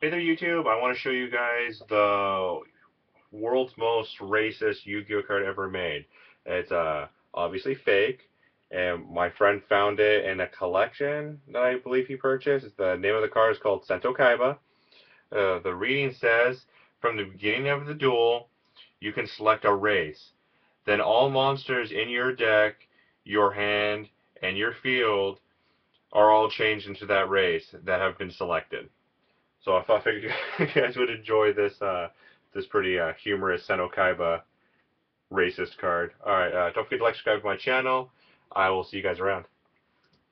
Hey there YouTube, I want to show you guys the world's most racist Yu-Gi-Oh card ever made. It's uh, obviously fake, and my friend found it in a collection that I believe he purchased. The name of the card is called Seto Kaiba. Uh, the reading says, from the beginning of the duel, you can select a race. Then all monsters in your deck, your hand, and your field are all changed into that race that have been selected. So I thought you guys would enjoy this uh, this pretty uh, humorous Seto Kaiba racist card. Alright, uh, don't forget to like, subscribe to my channel. I will see you guys around.